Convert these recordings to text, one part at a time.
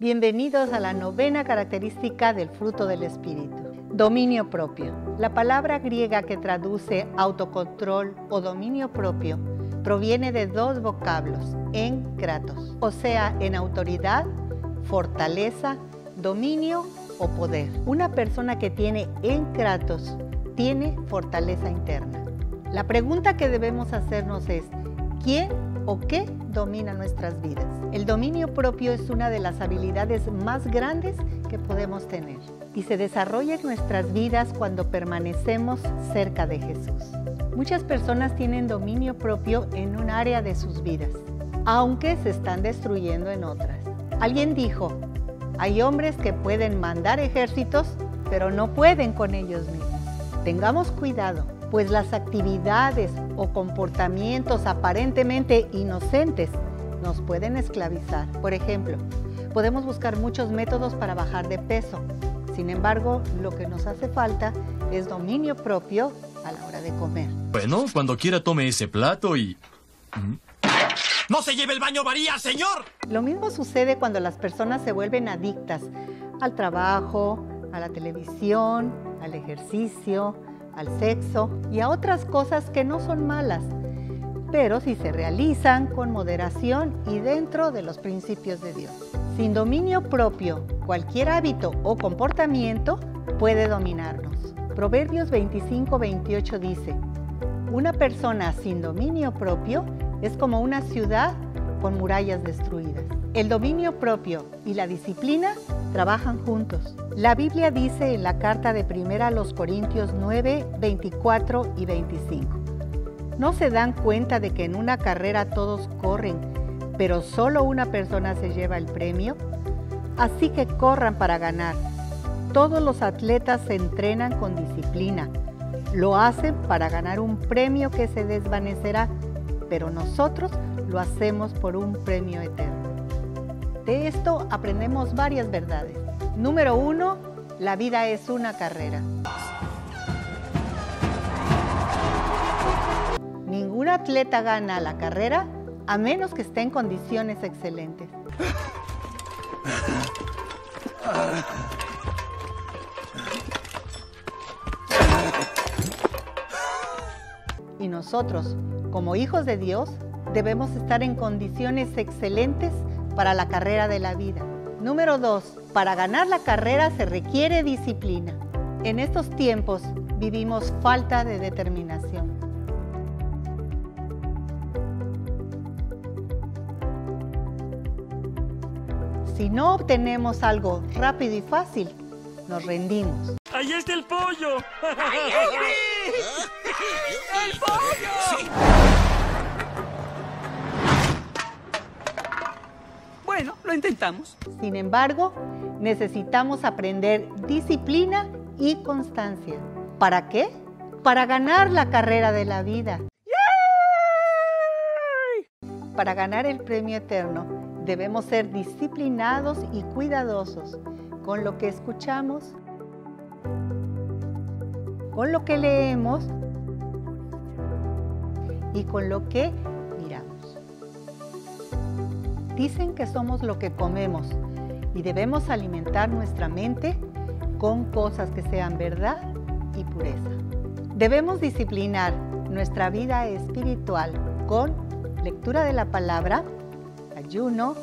Bienvenidos a la novena característica del fruto del Espíritu. Dominio propio. La palabra griega que traduce autocontrol o dominio propio proviene de dos vocablos, en kratos, o sea, en autoridad, fortaleza, dominio o poder. Una persona que tiene en kratos tiene fortaleza interna. La pregunta que debemos hacernos es, ¿quién o qué domina nuestras vidas. El dominio propio es una de las habilidades más grandes que podemos tener y se desarrolla en nuestras vidas cuando permanecemos cerca de Jesús. Muchas personas tienen dominio propio en un área de sus vidas, aunque se están destruyendo en otras. Alguien dijo, hay hombres que pueden mandar ejércitos, pero no pueden con ellos mismos. Tengamos cuidado pues las actividades o comportamientos aparentemente inocentes nos pueden esclavizar. Por ejemplo, podemos buscar muchos métodos para bajar de peso. Sin embargo, lo que nos hace falta es dominio propio a la hora de comer. Bueno, cuando quiera tome ese plato y... ¿Mm? ¡No se lleve el baño María, señor! Lo mismo sucede cuando las personas se vuelven adictas al trabajo, a la televisión, al ejercicio, al sexo y a otras cosas que no son malas, pero si se realizan con moderación y dentro de los principios de Dios. Sin dominio propio, cualquier hábito o comportamiento puede dominarnos. Proverbios 25-28 dice, una persona sin dominio propio es como una ciudad con murallas destruidas. El dominio propio y la disciplina trabajan juntos. La Biblia dice en la carta de primera a los Corintios 9, 24 y 25. ¿No se dan cuenta de que en una carrera todos corren, pero solo una persona se lleva el premio? Así que corran para ganar. Todos los atletas se entrenan con disciplina. Lo hacen para ganar un premio que se desvanecerá, pero nosotros lo hacemos por un premio eterno. De esto aprendemos varias verdades. Número uno, la vida es una carrera. Ningún atleta gana la carrera a menos que esté en condiciones excelentes. Y nosotros, como hijos de Dios, debemos estar en condiciones excelentes para la carrera de la vida. Número dos, para ganar la carrera se requiere disciplina. En estos tiempos vivimos falta de determinación. Si no obtenemos algo rápido y fácil, nos rendimos. ¡Ahí está el pollo! ¡El pollo! Lo intentamos. Sin embargo, necesitamos aprender disciplina y constancia. ¿Para qué? Para ganar la carrera de la vida. Para ganar el premio eterno, debemos ser disciplinados y cuidadosos con lo que escuchamos, con lo que leemos y con lo que. Dicen que somos lo que comemos y debemos alimentar nuestra mente con cosas que sean verdad y pureza. Debemos disciplinar nuestra vida espiritual con lectura de la palabra, ayuno,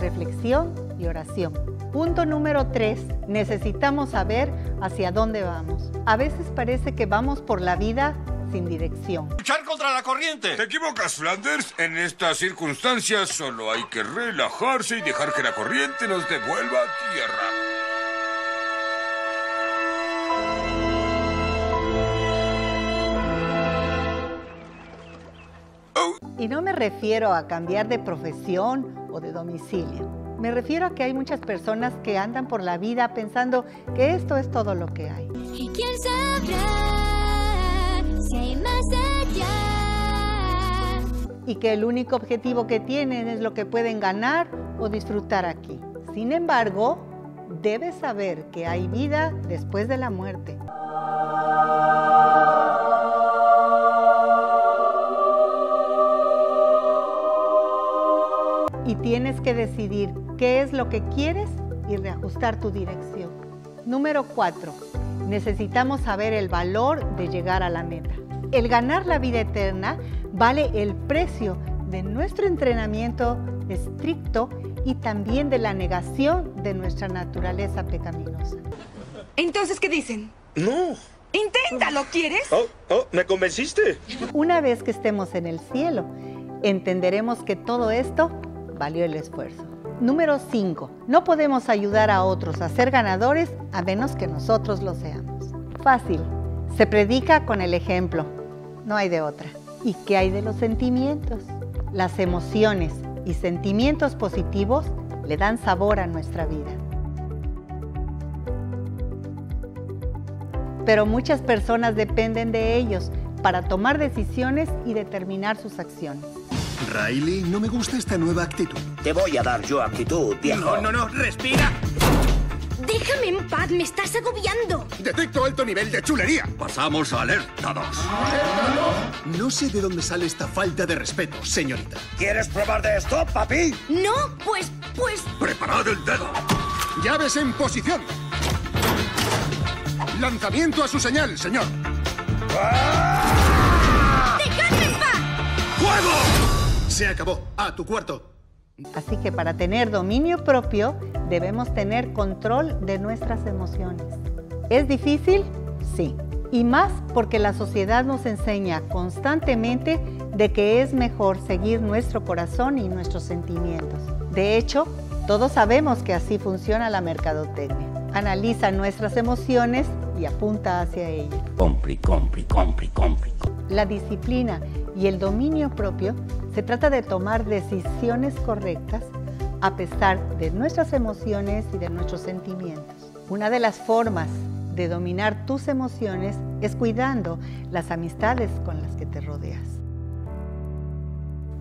reflexión y oración. Punto número 3. Necesitamos saber hacia dónde vamos. A veces parece que vamos por la vida sin dirección. ¡Luchar contra la corriente! ¿Te equivocas, Flanders? En estas circunstancias solo hay que relajarse y dejar que la corriente nos devuelva a tierra. Y no me refiero a cambiar de profesión o de domicilio. Me refiero a que hay muchas personas que andan por la vida pensando que esto es todo lo que hay. ¿Y quién sabrá Y que el único objetivo que tienen es lo que pueden ganar o disfrutar aquí. Sin embargo, debes saber que hay vida después de la muerte. Y tienes que decidir qué es lo que quieres y reajustar tu dirección. Número 4. Necesitamos saber el valor de llegar a la meta. El ganar la vida eterna vale el precio de nuestro entrenamiento estricto y también de la negación de nuestra naturaleza pecaminosa. Entonces, ¿qué dicen? No. Inténtalo, ¿quieres? Oh, oh, me convenciste. Una vez que estemos en el cielo, entenderemos que todo esto valió el esfuerzo. Número 5. No podemos ayudar a otros a ser ganadores a menos que nosotros lo seamos. Fácil. Se predica con el ejemplo. No hay de otra. ¿Y qué hay de los sentimientos? Las emociones y sentimientos positivos le dan sabor a nuestra vida. Pero muchas personas dependen de ellos para tomar decisiones y determinar sus acciones. Riley, no me gusta esta nueva actitud. Te voy a dar yo actitud, viejo. No, no, no, respira. Déjame en paz, me estás agobiando. Detecto alto nivel de chulería. Pasamos a alerta 2. No sé de dónde sale esta falta de respeto, señorita. ¿Quieres probar de esto, papi? No, pues, pues... Preparad el dedo. Llaves en posición. Lanzamiento a su señal, señor. ¡Dejadme Se acabó. A tu cuarto. Así que para tener dominio propio debemos tener control de nuestras emociones. ¿Es difícil? Sí. Y más porque la sociedad nos enseña constantemente de que es mejor seguir nuestro corazón y nuestros sentimientos. De hecho, todos sabemos que así funciona la mercadotecnia. Analiza nuestras emociones y apunta hacia ellas. Compri, compri, compri, compri. La disciplina y el dominio propio se trata de tomar decisiones correctas a pesar de nuestras emociones y de nuestros sentimientos. Una de las formas de dominar tus emociones es cuidando las amistades con las que te rodeas.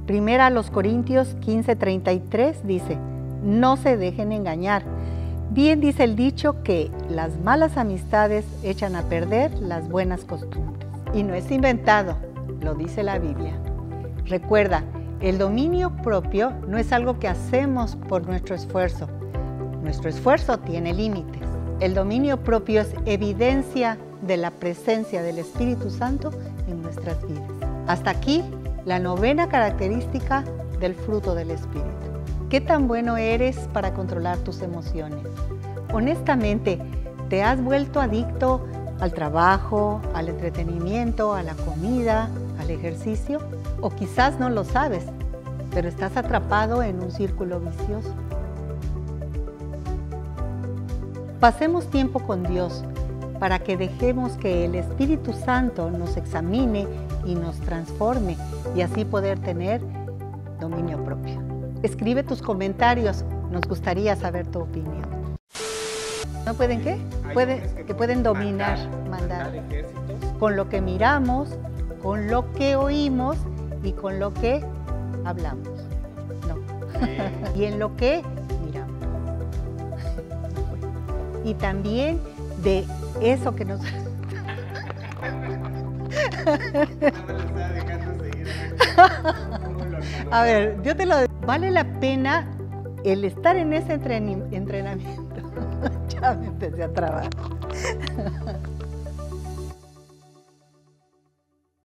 Primera a los Corintios 15:33 dice, no se dejen engañar. Bien dice el dicho que las malas amistades echan a perder las buenas costumbres. Y no es inventado, lo dice la Biblia. Recuerda, el dominio propio no es algo que hacemos por nuestro esfuerzo. Nuestro esfuerzo tiene límites. El dominio propio es evidencia de la presencia del Espíritu Santo en nuestras vidas. Hasta aquí, la novena característica del fruto del Espíritu. ¿Qué tan bueno eres para controlar tus emociones? Honestamente, ¿te has vuelto adicto al trabajo, al entretenimiento, a la comida, al ejercicio? O quizás no lo sabes, pero estás atrapado en un círculo vicioso. Pasemos tiempo con Dios para que dejemos que el Espíritu Santo nos examine y nos transforme y así poder tener dominio propio. Escribe tus comentarios, nos gustaría saber tu opinión. ¿No pueden qué? Pueden, que pueden dominar, mandar. Con lo que miramos, con lo que oímos y con lo que hablamos. No. y en lo que miramos. y también de eso que nos... A ver, yo te lo... Vale la pena el estar en ese entrenamiento. ya me empecé a trabar.